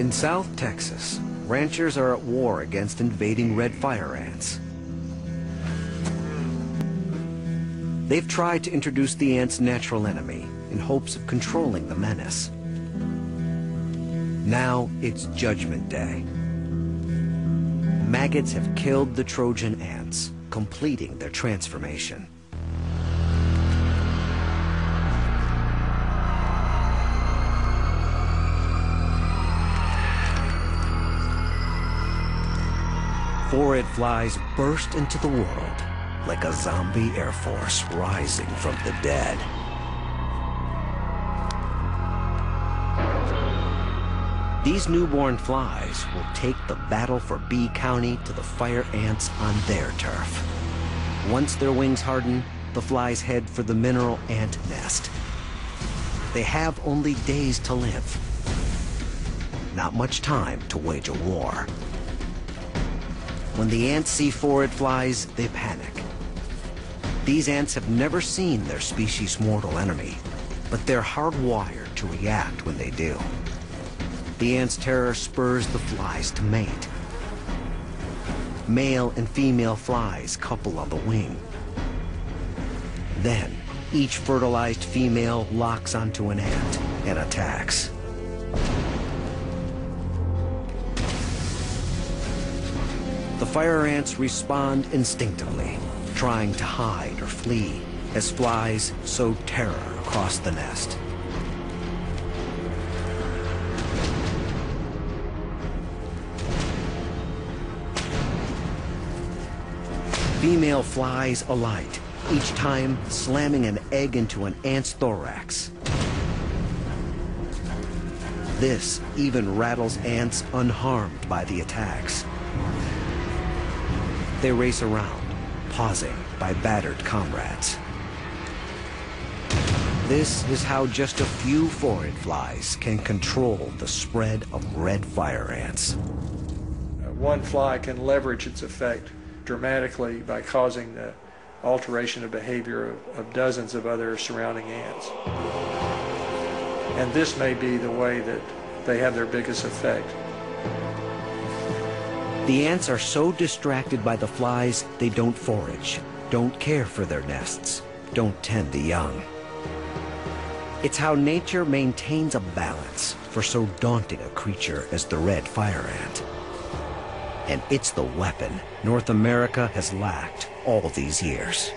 In South Texas, ranchers are at war against invading red fire ants. They've tried to introduce the ant's natural enemy in hopes of controlling the menace. Now it's Judgment Day. Maggots have killed the Trojan ants, completing their transformation. Phorid flies burst into the world like a zombie air force rising from the dead. These newborn flies will take the battle for Bee County to the fire ants on their turf. Once their wings harden, the flies head for the mineral ant nest. They have only days to live. Not much time to wage a war. When the ants see phorid flies, they panic. These ants have never seen their species' mortal enemy, but they're hardwired to react when they do. The ant's terror spurs the flies to mate. Male and female flies couple on the wing. Then, each fertilized female locks onto an ant and attacks. The fire ants respond instinctively, trying to hide or flee as flies sow terror across the nest. Female flies alight, each time slamming an egg into an ant's thorax. This even rattles ants unharmed by the attacks. They race around, pausing by battered comrades. This is how just a few phorid flies can control the spread of red fire ants. Uh, one fly can leverage its effect dramatically by causing the alteration of behavior of, of dozens of other surrounding ants. And this may be the way that they have their biggest effect. The ants are so distracted by the flies, they don't forage, don't care for their nests, don't tend the young. It's how nature maintains a balance for so daunting a creature as the red fire ant. And it's the weapon North America has lacked all these years.